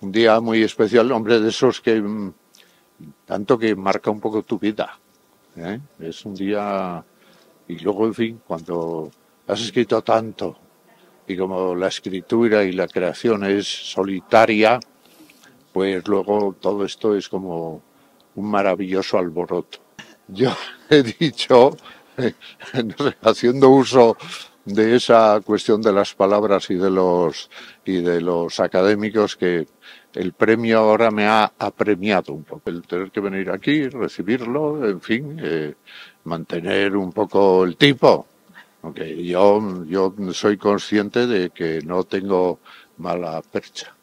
un día muy especial, hombre, de esos que mm, tanto que marca un poco tu vida. ¿eh? Es un día y luego, en fin, cuando has escrito tanto y como la escritura y la creación es solitaria, pues luego todo esto es como un maravilloso alboroto. Yo he dicho, haciendo uso de esa cuestión de las palabras y de los y de los académicos que el premio ahora me ha apremiado un poco. El tener que venir aquí recibirlo en fin eh, mantener un poco el tipo. Aunque yo yo soy consciente de que no tengo mala percha